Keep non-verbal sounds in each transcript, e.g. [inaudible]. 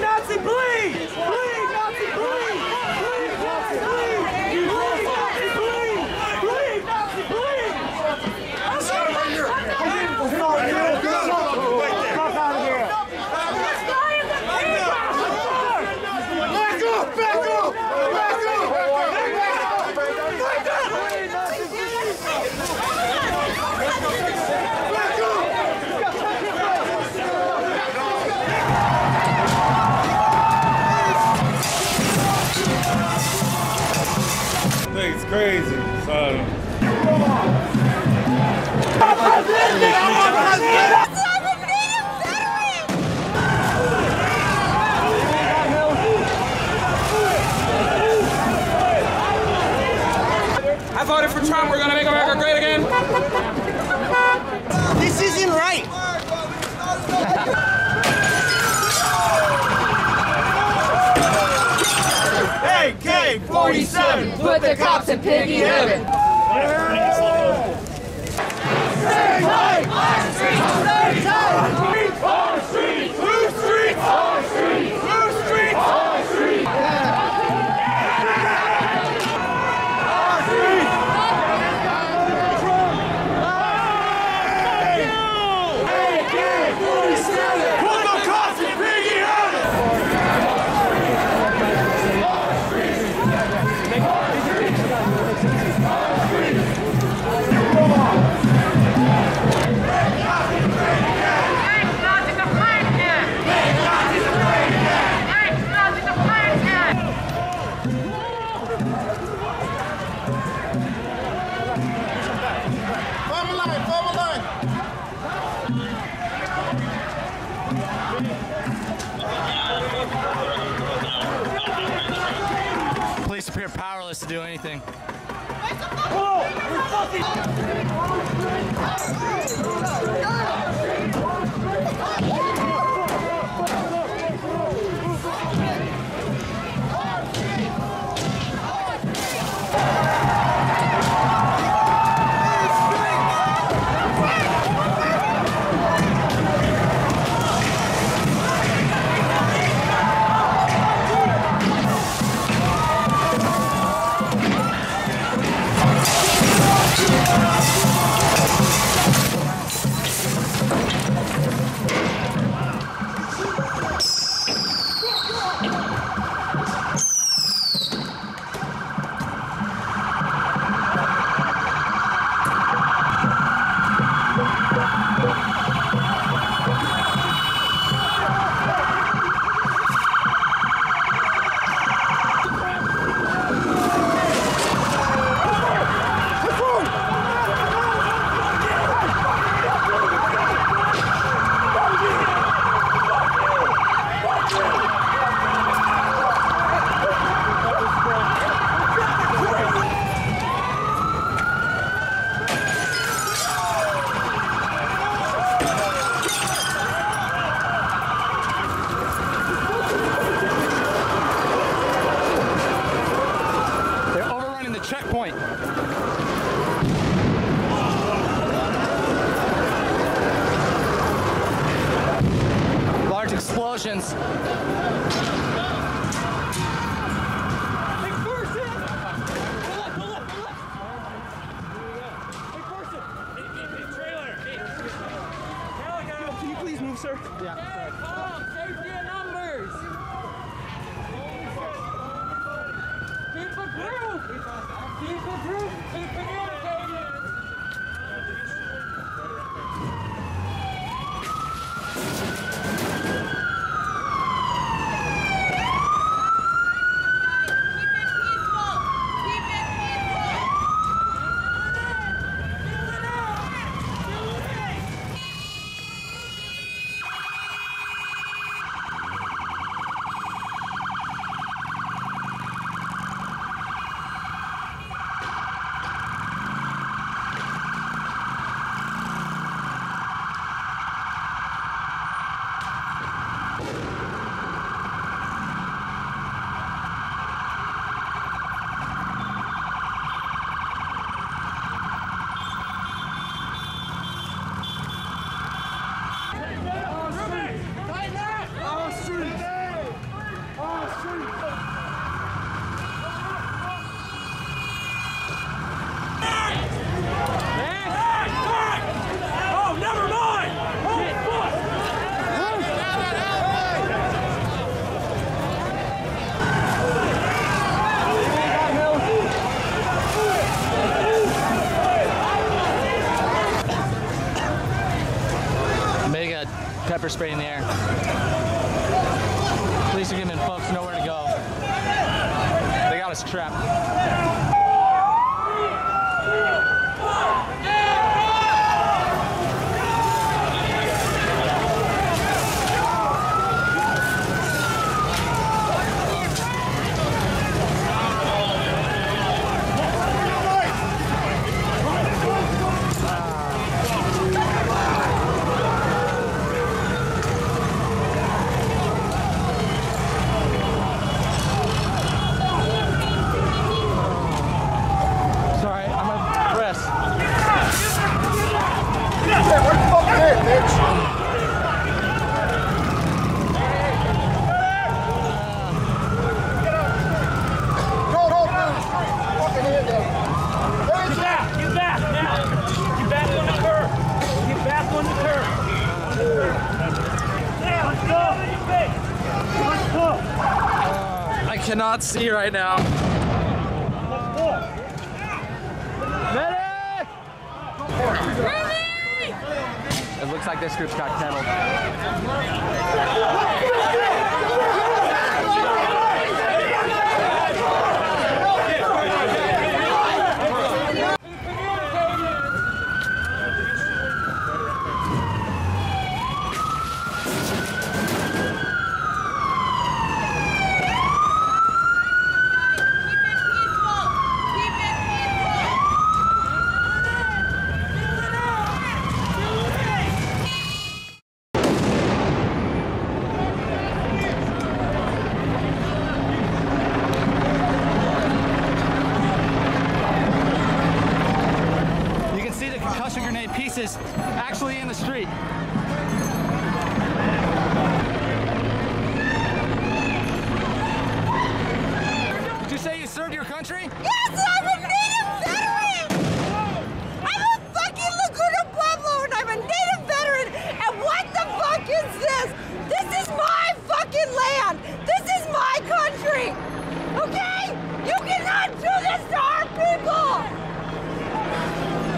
Nazi, bleed! Crazy. So, I voted for Trump. We're gonna make America great again. This isn't right! AK-47! Put the cops in piggy heaven. Form move, pepper the air. Police are giving folks nowhere to go. They got us trapped. Sorry, I'm a press. Get back! Get back now! Get back on the curb! Get back on the curb! Yeah, let's go! Let's go! I cannot see right now. It looks like this group's got kenneled. You can see the concussion pieces actually in the street. Did you say you served your country? Yes, I'm a native veteran! I'm a fucking Laguna Pueblo and I'm a native veteran! And what the fuck is this? This is my fucking land! This is my country! Okay? You cannot do this to our people!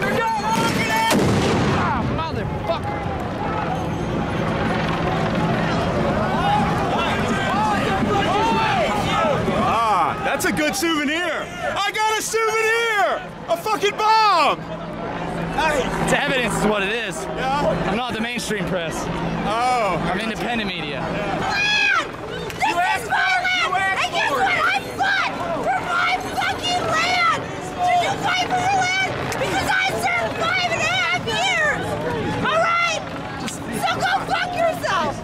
You're not walking it! Ah, motherfucker! Ah, that's a good souvenir. I got a souvenir. A fucking bomb. It's evidence is what it is. Yeah. I'm not the mainstream press. Oh. I'm independent media. land! This is my land! And guess what? I fought for my fucking land! Did you fight for your land? Because I served five and a half years! Alright? So go fuck yourself!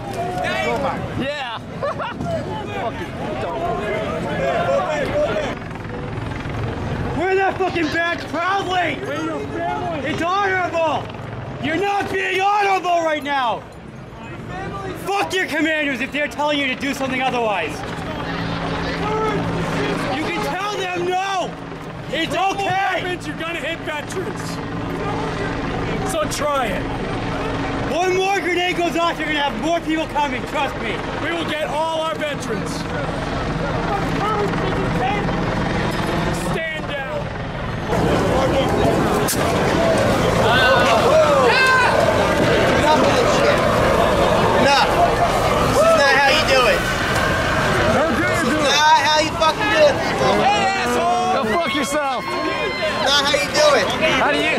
Yeah. [laughs] Wear that fucking badge proudly! You're not being honorable right now! Fuck your commanders if they're telling you to do something otherwise! You can tell them no! It's okay! you're gonna hit veterans. So try it. One more grenade goes off, you're gonna have more people coming, trust me! We will get all our veterans. Stand down. Enough of this shit. Enough. This is not how you do it. This is not how you fucking do it, people. Go fuck yourself. Not how you do it. How do you?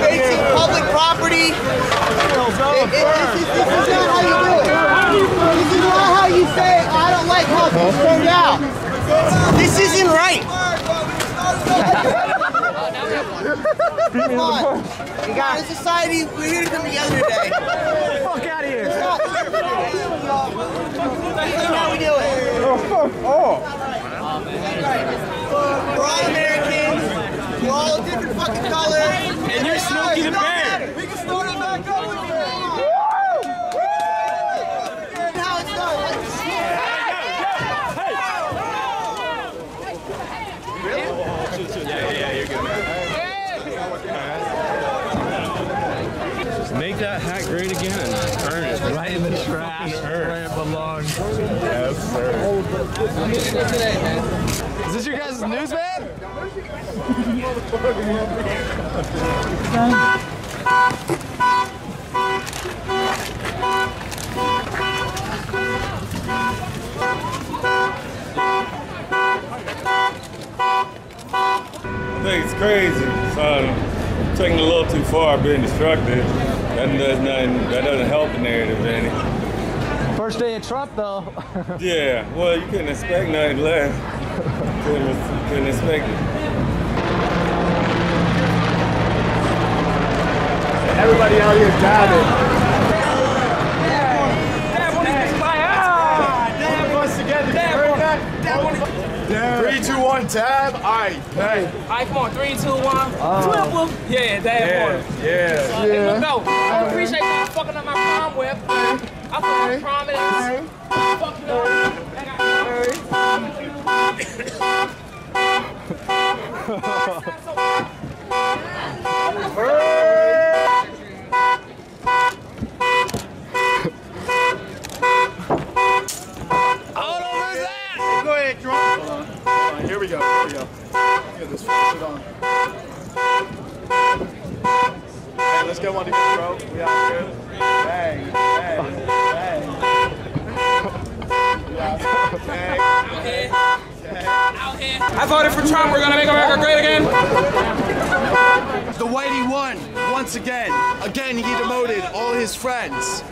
Facing public property. It- it- this, is not how you do it. This is not how you say, I don't like how this turned out. This isn't right. Come on. We got a society, we're here to come together today. Fuck out of here. This is how we do it. Oh. Oh. We're all Americans. We're all different fucking colors. And you're Smokey the Bear. Ash is where it belongs. Yes, sir. Is this your guys' news I think it's crazy. So taking a little too far, being destructive. That does nothing. That doesn't help the narrative any. First day of Trump, though. [laughs] Yeah. Well, you couldn't expect nothing less. couldn't, couldn't expect it. Everybody out here dabbing. Dab on these bitches like! Dab us together. Dab Heard on that? Dab on these Three, two, one, tab. All right, hey. All right, come on, three, two, one. Uh, Flip 'em. Yeah, dab on 'em. Yeah. Hey, look, no, I appreciate y'all fucking up my prom whip. I fucking with prominence. Fuck you up. Go ahead, Trump. Hold on, Here we go. Here we go. Get this shit on. Hey, let's get one together, bro. We out here. Bang, bang, bang. Yeah, bang. I voted for Trump. We're gonna make America great again. The Whitey won once again. Again, he demoted all his friends.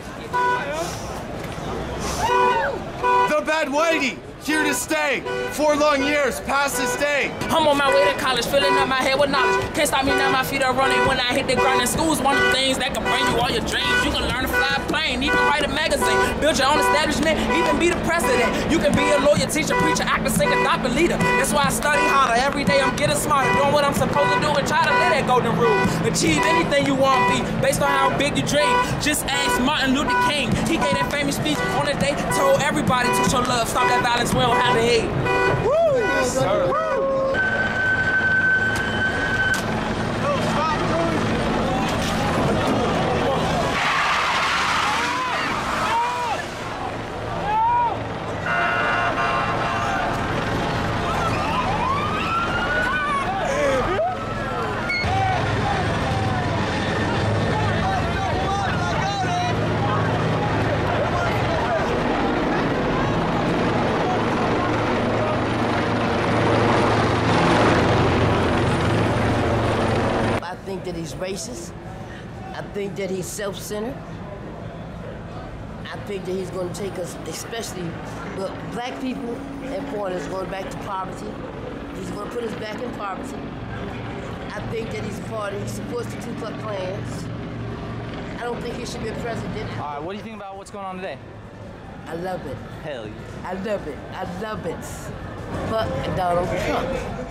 The bad Whitey, here to stay. Four long years past this day. I'm on my way to college, filling up my head with knowledge. Can't stop me now, my feet are running when I hit the ground. And school's one of the things that can bring you all your dreams. You can learn to fly a plane, even write a magazine, build your own establishment, even be the president. You can be a lawyer, teacher, preacher, actor, singer, doctor, leader. That's why I study harder. Every day I'm getting smarter, doing what I'm supposed to do and try to live that golden rule. Achieve anything you want to be based on how big you dream. Just ask Martin Luther King. He gave that famous speech on the day, told everybody to show love, stop that violence, we don't have to hate. I think that he's racist. I think that he's self-centered. I think that he's going to take us, especially well, black people and foreigners, going back to poverty. He's going to put us back in poverty. I think that he's a part of, he supports the Ku Klux Klans. I don't think he should be president. All right, what do you think about what's going on today? I love it. Hell yeah. I love it. I love it. Fuck Donald Trump.